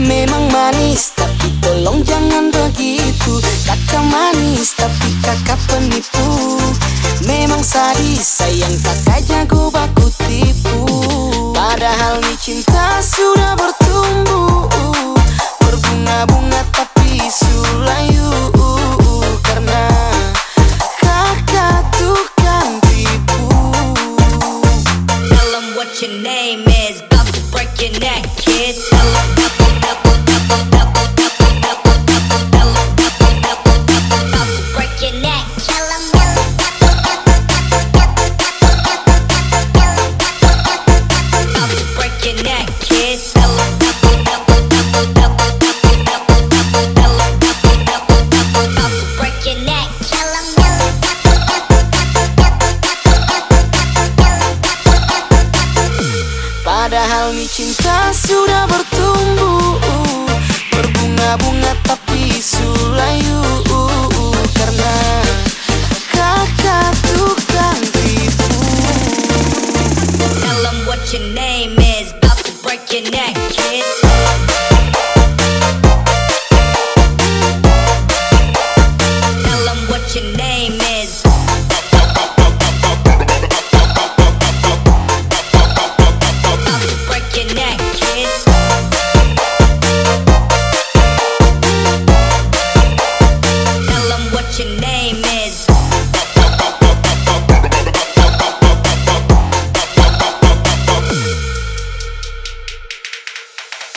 Memang manis tapi tolong jangan begitu. Kakak manis tapi kakak penipu. Memang sadis sayang kakak jago baku tipu. Padahal nih cinta sudah bertumbuh. Berbunga-bunga tapi sulayu. Karena kakak tukang tipu. Tell them what your name is. About to break your neck, kid. Padahal nih cinta sudah bertumbuh Berbunga-bunga tapi sulayu Karena kakak tukang tipu Tell 'em what your name is. About to break your neck, kid.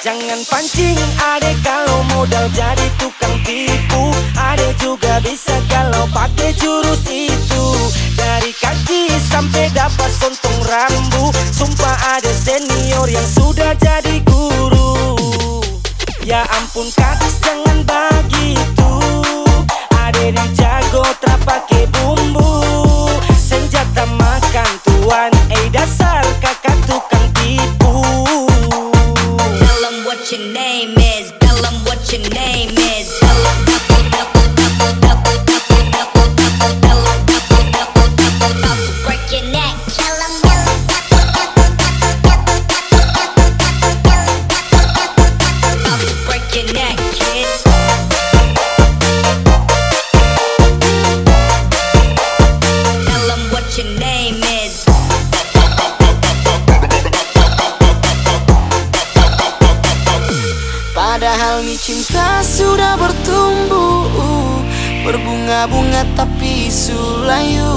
Jangan pancing adek kalau modal jadi tukang tipu. Adek juga bisa kalau pakai jurus itu. Dari kaki sampai dapat sontong rambu. Sumpah ada senior yang sudah jadi guru. Ya ampun kadis jangan begitu. Adek dijago tak Nih cinta sudah bertumbuh Berbunga-bunga tapi sulayu